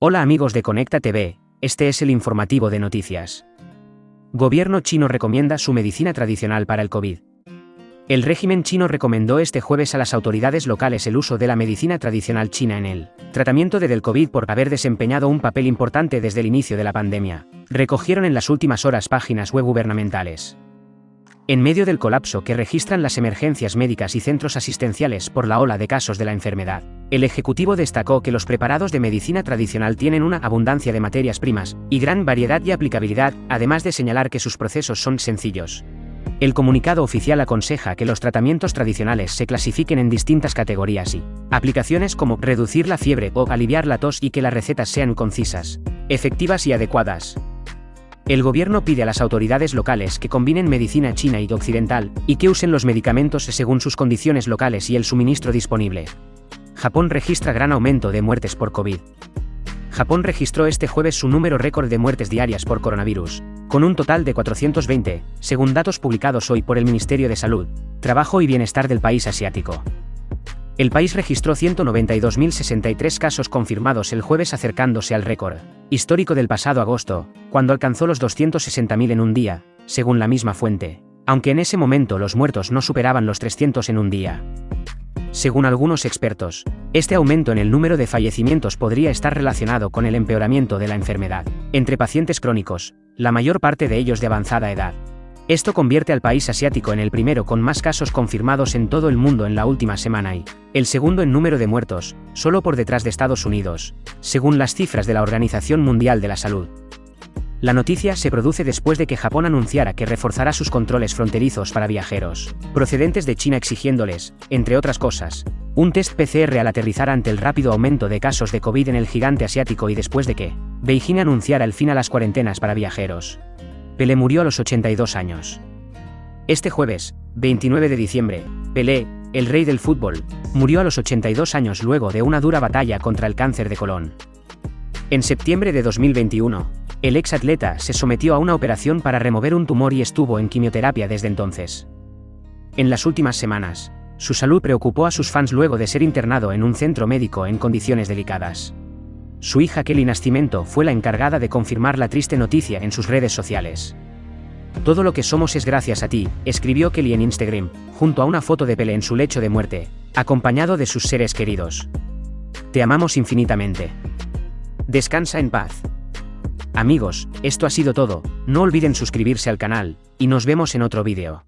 Hola amigos de Conecta TV, este es el informativo de noticias. Gobierno chino recomienda su medicina tradicional para el COVID. El régimen chino recomendó este jueves a las autoridades locales el uso de la medicina tradicional china en el tratamiento de del COVID por haber desempeñado un papel importante desde el inicio de la pandemia. Recogieron en las últimas horas páginas web gubernamentales. En medio del colapso que registran las emergencias médicas y centros asistenciales por la ola de casos de la enfermedad, el Ejecutivo destacó que los preparados de medicina tradicional tienen una abundancia de materias primas y gran variedad y aplicabilidad, además de señalar que sus procesos son sencillos. El comunicado oficial aconseja que los tratamientos tradicionales se clasifiquen en distintas categorías y aplicaciones como reducir la fiebre o aliviar la tos y que las recetas sean concisas, efectivas y adecuadas. El gobierno pide a las autoridades locales que combinen medicina china y occidental y que usen los medicamentos según sus condiciones locales y el suministro disponible. Japón registra gran aumento de muertes por COVID. Japón registró este jueves su número récord de muertes diarias por coronavirus, con un total de 420, según datos publicados hoy por el Ministerio de Salud, Trabajo y Bienestar del país asiático. El país registró 192.063 casos confirmados el jueves acercándose al récord histórico del pasado agosto, cuando alcanzó los 260.000 en un día, según la misma fuente, aunque en ese momento los muertos no superaban los 300 en un día. Según algunos expertos, este aumento en el número de fallecimientos podría estar relacionado con el empeoramiento de la enfermedad entre pacientes crónicos, la mayor parte de ellos de avanzada edad. Esto convierte al país asiático en el primero con más casos confirmados en todo el mundo en la última semana y el segundo en número de muertos, solo por detrás de Estados Unidos, según las cifras de la Organización Mundial de la Salud. La noticia se produce después de que Japón anunciara que reforzará sus controles fronterizos para viajeros, procedentes de China exigiéndoles, entre otras cosas, un test PCR al aterrizar ante el rápido aumento de casos de COVID en el gigante asiático y después de que Beijing anunciara el fin a las cuarentenas para viajeros. Pelé murió a los 82 años. Este jueves, 29 de diciembre, Pelé, el rey del fútbol, murió a los 82 años luego de una dura batalla contra el cáncer de colon. En septiembre de 2021, el ex atleta se sometió a una operación para remover un tumor y estuvo en quimioterapia desde entonces. En las últimas semanas, su salud preocupó a sus fans luego de ser internado en un centro médico en condiciones delicadas. Su hija Kelly Nascimento fue la encargada de confirmar la triste noticia en sus redes sociales. Todo lo que somos es gracias a ti, escribió Kelly en Instagram, junto a una foto de Pele en su lecho de muerte, acompañado de sus seres queridos. Te amamos infinitamente. Descansa en paz. Amigos, esto ha sido todo, no olviden suscribirse al canal, y nos vemos en otro vídeo.